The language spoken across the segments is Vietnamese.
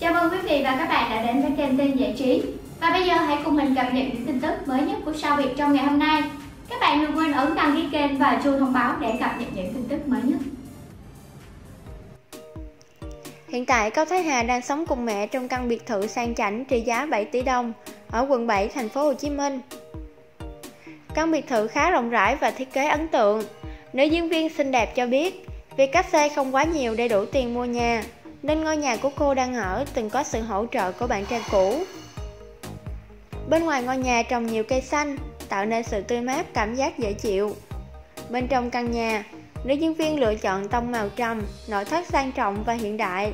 Chào mừng quý vị và các bạn đã đến với kênh tin giải trí. Và bây giờ hãy cùng mình cập nhật những tin tức mới nhất của sao Việt trong ngày hôm nay. Các bạn đừng quên ấn đăng ký kênh và chuông thông báo để cập nhật những tin tức mới nhất. Hiện tại Cao Thái Hà đang sống cùng mẹ trong căn biệt thự sang chảnh trị giá 7 tỷ đồng ở quận 7 thành phố Hồ Chí Minh. Căn biệt thự khá rộng rãi và thiết kế ấn tượng. Nữ diễn viên xinh đẹp cho biết, việc cách xe không quá nhiều để đủ tiền mua nhà, nên ngôi nhà của cô đang ở từng có sự hỗ trợ của bạn trai cũ. Bên ngoài ngôi nhà trồng nhiều cây xanh, tạo nên sự tươi mát cảm giác dễ chịu. Bên trong căn nhà, nữ diễn viên lựa chọn tông màu trầm, nội thất sang trọng và hiện đại.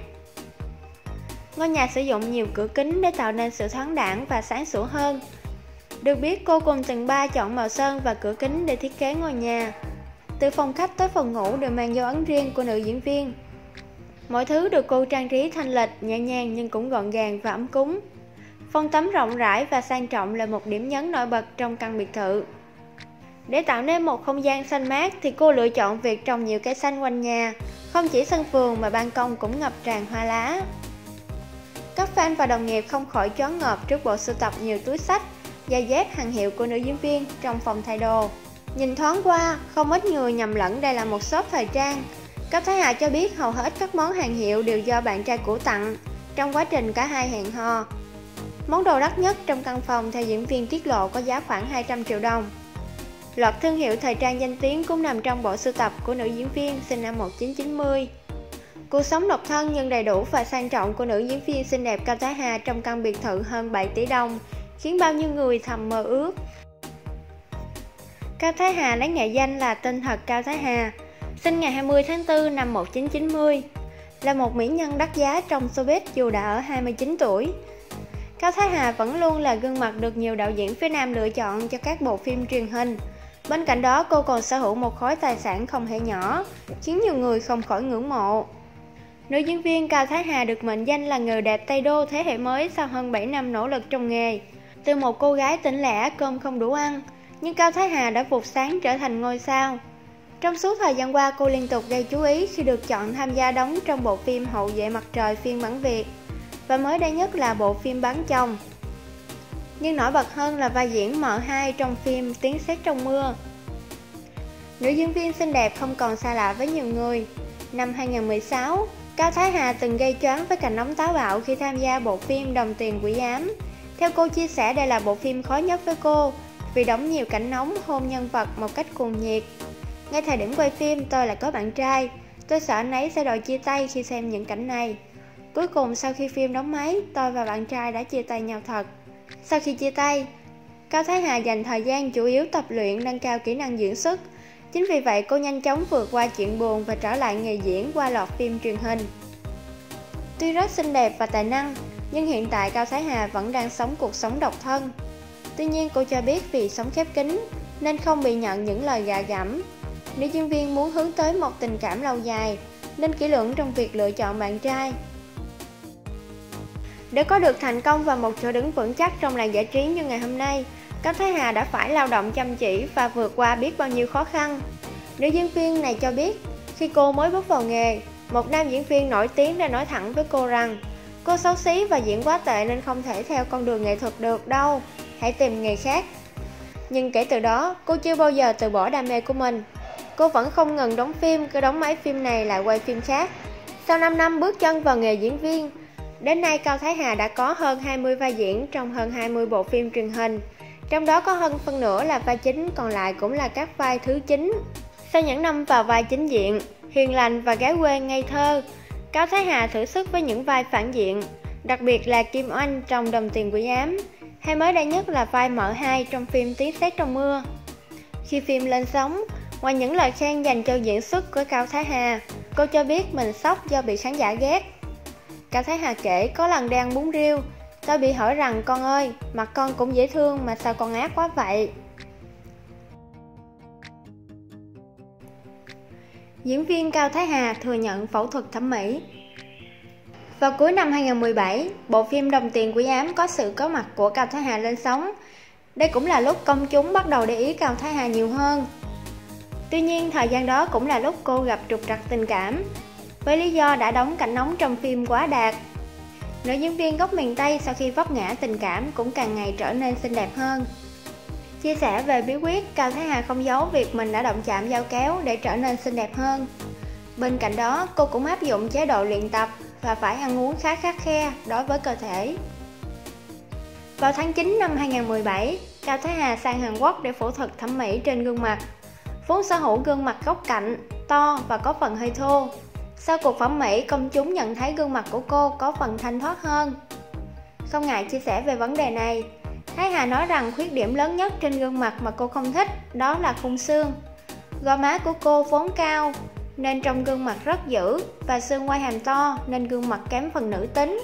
Ngôi nhà sử dụng nhiều cửa kính để tạo nên sự thoáng đãng và sáng sủa hơn. Được biết cô cùng tầng 3 chọn màu sơn và cửa kính để thiết kế ngôi nhà. Từ phòng khách tới phòng ngủ đều mang dấu ấn riêng của nữ diễn viên. Mọi thứ được cô trang trí thanh lịch, nhẹ nhàng nhưng cũng gọn gàng và ấm cúng. Phòng tắm rộng rãi và sang trọng là một điểm nhấn nổi bật trong căn biệt thự. Để tạo nên một không gian xanh mát thì cô lựa chọn việc trồng nhiều cây xanh quanh nhà, không chỉ sân vườn mà ban công cũng ngập tràn hoa lá. Các fan và đồng nghiệp không khỏi choáng ngợp trước bộ sưu tập nhiều túi sách, giày dép hàng hiệu của nữ diễn viên trong phòng thay đồ. Nhìn thoáng qua, không ít người nhầm lẫn đây là một shop thời trang. Cấp Thái Hà cho biết hầu hết các món hàng hiệu đều do bạn trai cũ tặng trong quá trình cả hai hẹn hò. Món đồ đắt nhất trong căn phòng theo diễn viên tiết lộ có giá khoảng 200 triệu đồng. Loạt thương hiệu thời trang danh tiếng cũng nằm trong bộ sưu tập của nữ diễn viên sinh năm 1990. Cuộc sống độc thân nhưng đầy đủ và sang trọng của nữ diễn viên xinh đẹp Cao Thái Hà trong căn biệt thự hơn 7 tỷ đồng khiến bao nhiêu người thầm mơ ước. Cao Thái Hà lấy nghệ danh là tên thật Cao Thái Hà, sinh ngày 20 tháng 4 năm 1990, là một mỹ nhân đắt giá trong showbiz dù đã ở 29 tuổi. Cao Thái Hà vẫn luôn là gương mặt được nhiều đạo diễn phía Nam lựa chọn cho các bộ phim truyền hình. Bên cạnh đó, cô còn sở hữu một khối tài sản không hề nhỏ, khiến nhiều người không khỏi ngưỡng mộ. Nữ diễn viên Cao Thái Hà được mệnh danh là người đẹp Tây Đô thế hệ mới sau hơn 7 năm nỗ lực trong nghề. Từ một cô gái tỉnh lẻ cơm không đủ ăn, nhưng Cao Thái Hà đã vụt sáng trở thành ngôi sao. Trong suốt thời gian qua, cô liên tục gây chú ý khi được chọn tham gia đóng trong bộ phim Hậu vệ mặt trời phiên bản Việt và mới đây nhất là bộ phim Bán chồng. Nhưng nổi bật hơn là vai diễn M2 trong phim Tiếng sét trong mưa. Nữ diễn viên xinh đẹp không còn xa lạ với nhiều người. Năm 2016, Cao Thái Hà từng gây choáng với cảnh nóng táo bạo khi tham gia bộ phim Đồng tiền quỷ ám. Theo cô chia sẻ đây là bộ phim khó nhất với cô vì đóng nhiều cảnh nóng hôn nhân vật một cách cuồng nhiệt. Ngay thời điểm quay phim tôi lại có bạn trai, tôi sợ anh ấy sẽ đòi chia tay khi xem những cảnh này. Cuối cùng sau khi phim đóng máy, tôi và bạn trai đã chia tay nhau thật. Sau khi chia tay, Cao Thái Hà dành thời gian chủ yếu tập luyện nâng cao kỹ năng diễn xuất. Chính vì vậy cô nhanh chóng vượt qua chuyện buồn và trở lại nghề diễn qua loạt phim truyền hình. Tuy rất xinh đẹp và tài năng, nhưng hiện tại Cao Thái Hà vẫn đang sống cuộc sống độc thân. Tuy nhiên cô cho biết vì sống khép kín nên không bị nhận những lời gạ gẫm. Nữ diễn viên muốn hướng tới một tình cảm lâu dài nên kỹ lưỡng trong việc lựa chọn bạn trai. Để có được thành công và một chỗ đứng vững chắc trong làng giải trí như ngày hôm nay, Cao Thái Hà đã phải lao động chăm chỉ và vượt qua biết bao nhiêu khó khăn. Nữ diễn viên này cho biết, khi cô mới bước vào nghề, một nam diễn viên nổi tiếng đã nói thẳng với cô rằng Cô xấu xí và diễn quá tệ nên không thể theo con đường nghệ thuật được đâu, hãy tìm nghề khác. Nhưng kể từ đó, cô chưa bao giờ từ bỏ đam mê của mình. Cô vẫn không ngừng đóng phim, cứ đóng máy phim này lại quay phim khác. Sau 5 năm bước chân vào nghề diễn viên, đến nay Cao Thái Hà đã có hơn 20 vai diễn trong hơn 20 bộ phim truyền hình. Trong đó có hơn phân nửa là vai chính, còn lại cũng là các vai thứ chính. Sau những năm vào vai chính diện, hiền lành và gái quê ngây thơ, Cao Thái Hà thử sức với những vai phản diện, đặc biệt là Kim Oanh trong Đồng tiền quỷ ám, hay mới đây nhất là vai mở hai trong phim Tiếng sét trong mưa. Khi phim lên sóng, ngoài những lời khen dành cho diễn xuất của Cao Thái Hà, cô cho biết mình sốc do bị khán giả ghét. Cao Thái Hà kể có lần đang bún riêu, tôi bị hỏi rằng con ơi, mặt con cũng dễ thương mà sao con ác quá vậy? Diễn viên Cao Thái Hà thừa nhận phẫu thuật thẩm mỹ Vào cuối năm 2017, bộ phim Đồng tiền quý ám có sự có mặt của Cao Thái Hà lên sóng. Đây cũng là lúc công chúng bắt đầu để ý Cao Thái Hà nhiều hơn. Tuy nhiên, thời gian đó cũng là lúc cô gặp trục trặc tình cảm, với lý do đã đóng cảnh nóng trong phim quá đạt. Nữ diễn viên gốc miền Tây sau khi vấp ngã tình cảm cũng càng ngày trở nên xinh đẹp hơn. Chia sẻ về bí quyết, Cao Thái Hà không giấu việc mình đã động chạm dao kéo để trở nên xinh đẹp hơn. Bên cạnh đó, cô cũng áp dụng chế độ luyện tập và phải ăn uống khá khắc khe đối với cơ thể. Vào tháng 9 năm 2017, Cao Thái Hà sang Hàn Quốc để phẫu thuật thẩm mỹ trên gương mặt. Vốn sở hữu gương mặt góc cạnh, to và có phần hơi thô. Sau cuộc phẫu mỹ, công chúng nhận thấy gương mặt của cô có phần thanh thoát hơn. Không ngại chia sẻ về vấn đề này, Thái Hà nói rằng khuyết điểm lớn nhất trên gương mặt mà cô không thích đó là khung xương. Gò má của cô vốn cao nên trong gương mặt rất dữ và xương quai hàm to nên gương mặt kém phần nữ tính.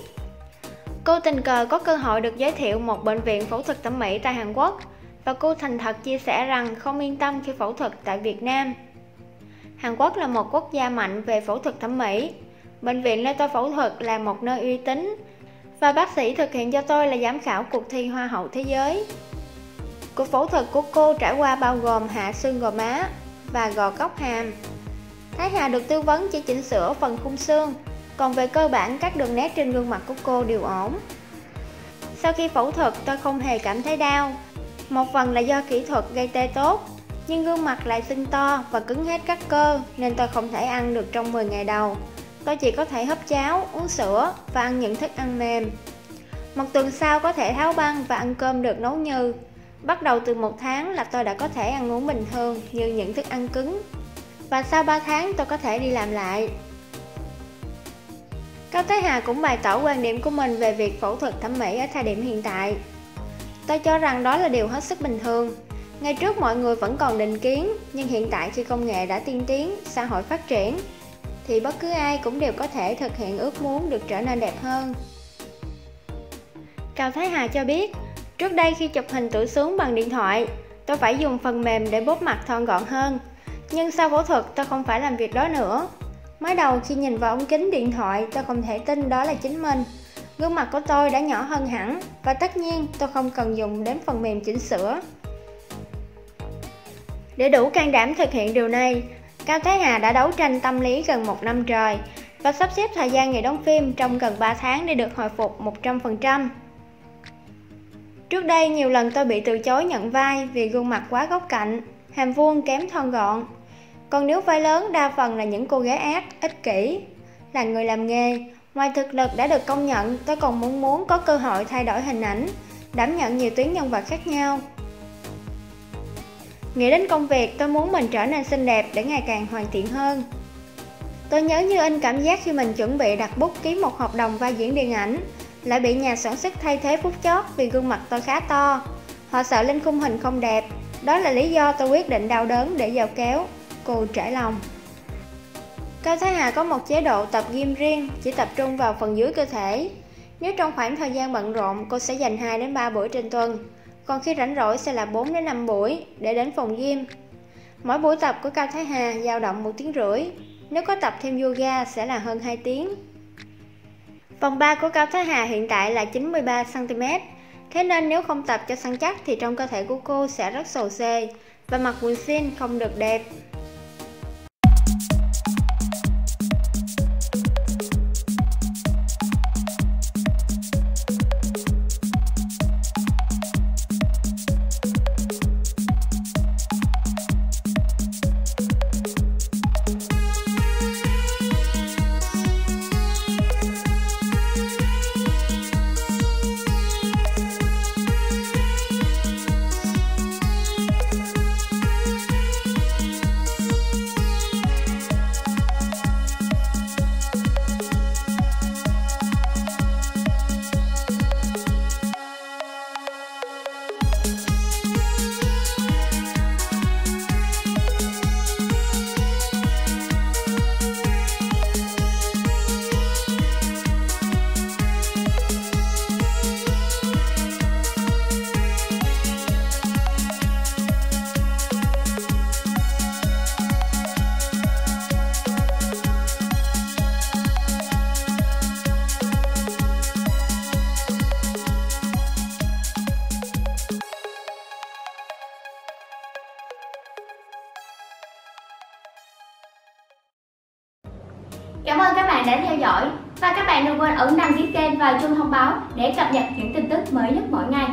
Cô tình cờ có cơ hội được giới thiệu một bệnh viện phẫu thuật thẩm mỹ tại Hàn Quốc và cô thành thật chia sẻ rằng không yên tâm khi phẫu thuật tại Việt Nam. Hàn Quốc là một quốc gia mạnh về phẫu thuật thẩm mỹ. Bệnh viện nơi tôi phẫu thuật là một nơi uy tín và bác sĩ thực hiện cho tôi là giám khảo cuộc thi Hoa hậu thế giới. Cuộc phẫu thuật của cô trải qua bao gồm hạ xương gò má và gò cốc hàm. Thái Hà được tư vấn chỉ chỉnh sửa phần khung xương, còn về cơ bản các đường nét trên gương mặt của cô đều ổn. Sau khi phẫu thuật tôi không hề cảm thấy đau, một phần là do kỹ thuật gây tê tốt, nhưng gương mặt lại sưng to và cứng hết các cơ nên tôi không thể ăn được trong 10 ngày đầu. Tôi chỉ có thể hấp cháo, uống sữa và ăn những thức ăn mềm. Một tuần sau có thể tháo băng và ăn cơm được nấu như. Bắt đầu từ một tháng là tôi đã có thể ăn uống bình thường như những thức ăn cứng. Và sau 3 tháng tôi có thể đi làm lại. Cao Thái Hà cũng bày tỏ quan điểm của mình về việc phẫu thuật thẩm mỹ ở thời điểm hiện tại. Tôi cho rằng đó là điều hết sức bình thường. Ngày trước mọi người vẫn còn định kiến, nhưng hiện tại khi công nghệ đã tiên tiến, xã hội phát triển, thì bất cứ ai cũng đều có thể thực hiện ước muốn được trở nên đẹp hơn. Cao Thái Hà cho biết, trước đây khi chụp hình tự sướng bằng điện thoại, tôi phải dùng phần mềm để bóp mặt thon gọn hơn. Nhưng sau phẫu thuật tôi không phải làm việc đó nữa. Mới đầu khi nhìn vào ống kính điện thoại tôi không thể tin đó là chính mình. Gương mặt của tôi đã nhỏ hơn hẳn và tất nhiên tôi không cần dùng đến phần mềm chỉnh sửa. Để đủ can đảm thực hiện điều này, Cao Thái Hà đã đấu tranh tâm lý gần một năm trời và sắp xếp thời gian nghỉ đóng phim trong gần 3 tháng để được hồi phục 100%. Trước đây nhiều lần tôi bị từ chối nhận vai vì gương mặt quá góc cạnh, hàm vuông kém thon gọn. Còn nếu vai lớn đa phần là những cô gái ác, ích kỷ. Là người làm nghề, ngoài thực lực đã được công nhận, tôi còn muốn muốn có cơ hội thay đổi hình ảnh, đảm nhận nhiều tuyến nhân vật khác nhau. Nghĩ đến công việc, tôi muốn mình trở nên xinh đẹp để ngày càng hoàn thiện hơn. Tôi nhớ như in cảm giác khi mình chuẩn bị đặt bút ký một hợp đồng vai diễn điện ảnh, lại bị nhà sản xuất thay thế phút chót vì gương mặt tôi khá to. Họ sợ lên khung hình không đẹp, đó là lý do tôi quyết định đau đớn để giao kéo. Cô trải lòng. Cao Thái Hà có một chế độ tập gym riêng, chỉ tập trung vào phần dưới cơ thể. Nếu trong khoảng thời gian bận rộn, cô sẽ dành 2 đến 3 buổi trên tuần còn khi rảnh rỗi sẽ là 4 đến 5 buổi để đến phòng gym. Mỗi buổi tập của Cao Thái Hà dao động một tiếng rưỡi, nếu có tập thêm yoga sẽ là hơn 2 tiếng. Vòng 3 của Cao Thái Hà hiện tại là 93cm, thế nên nếu không tập cho săn chắc thì trong cơ thể của cô sẽ rất sồ xê và mặt quần jean không được đẹp. Đã theo dõi. Và các bạn đừng quên ấn đăng ký kênh và chuông thông báo để cập nhật những tin tức mới nhất mỗi ngày.